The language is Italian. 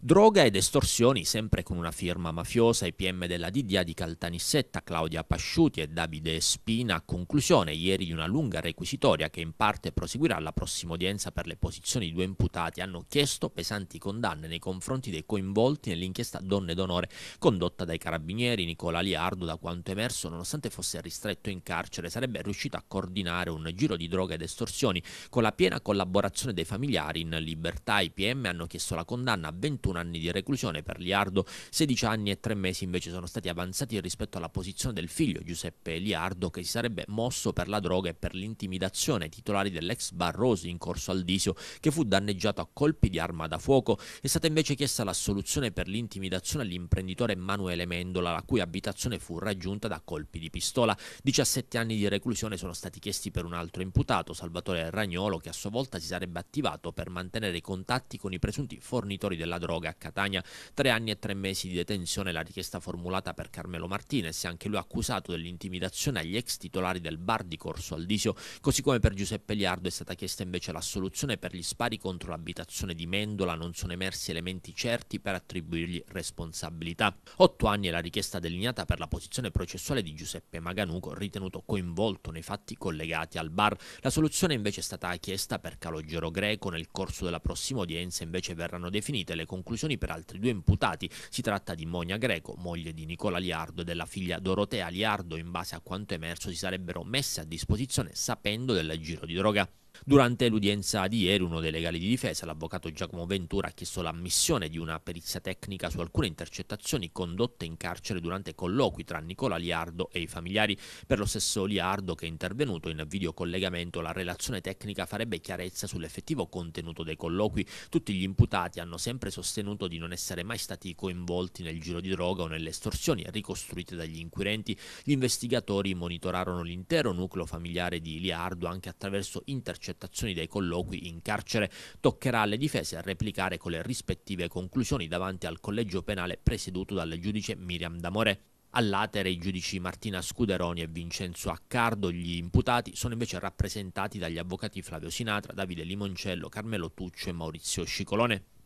Droga ed estorsioni, sempre con una firma mafiosa, i PM della DDA di Caltanissetta, Claudia Pasciuti e Davide Spina, a conclusione ieri di una lunga requisitoria che in parte proseguirà alla prossima udienza per le posizioni di due imputati, hanno chiesto pesanti condanne nei confronti dei coinvolti nell'inchiesta Donne d'Onore condotta dai carabinieri. Nicola Liardo, da quanto emerso, nonostante fosse ristretto in carcere, sarebbe riuscito a coordinare un giro di droga ed estorsioni con la piena collaborazione dei familiari in libertà. I PM hanno chiesto la condanna a 21 21 anni di reclusione per Liardo, 16 anni e 3 mesi invece sono stati avanzati rispetto alla posizione del figlio Giuseppe Liardo che si sarebbe mosso per la droga e per l'intimidazione titolari dell'ex Barrosi in corso Aldisio che fu danneggiato a colpi di arma da fuoco. È stata invece chiesta l'assoluzione per l'intimidazione all'imprenditore Emanuele Mendola la cui abitazione fu raggiunta da colpi di pistola. 17 anni di reclusione sono stati chiesti per un altro imputato, Salvatore Ragnolo, che a sua volta si sarebbe attivato per mantenere i contatti con i presunti fornitori della droga droga a Catania. Tre anni e tre mesi di detenzione la richiesta formulata per Carmelo Martinez, anche lui accusato dell'intimidazione agli ex titolari del bar di Corso Aldisio, così come per Giuseppe Liardo è stata chiesta invece l'assoluzione per gli spari contro l'abitazione di Mendola, non sono emersi elementi certi per attribuirgli responsabilità. Otto anni è la richiesta delineata per la posizione processuale di Giuseppe Maganuco, ritenuto coinvolto nei fatti collegati al bar. La soluzione invece è stata chiesta per Calogero Greco, nel corso della prossima udienza invece verranno definite le conclusioni conclusioni per altri due imputati. Si tratta di Monia Greco, moglie di Nicola Liardo e della figlia Dorotea Liardo, in base a quanto emerso si sarebbero messe a disposizione sapendo del giro di droga. Durante l'udienza di ieri uno dei legali di difesa, l'avvocato Giacomo Ventura, ha chiesto l'ammissione di una perizia tecnica su alcune intercettazioni condotte in carcere durante colloqui tra Nicola Liardo e i familiari. Per lo stesso Liardo che è intervenuto in videocollegamento, la relazione tecnica farebbe chiarezza sull'effettivo contenuto dei colloqui. Tutti gli imputati hanno sempre sostenuto di non essere mai stati coinvolti nel giro di droga o nelle estorsioni ricostruite dagli inquirenti. Gli investigatori monitorarono l'intero nucleo familiare di Liardo anche attraverso intercettazioni intercettazioni dei colloqui in carcere. Toccherà alle difese replicare con le rispettive conclusioni davanti al collegio penale presieduto dal giudice Miriam D'Amore. All'atere i giudici Martina Scuderoni e Vincenzo Accardo, gli imputati, sono invece rappresentati dagli avvocati Flavio Sinatra, Davide Limoncello, Carmelo Tuccio e Maurizio Scicolone.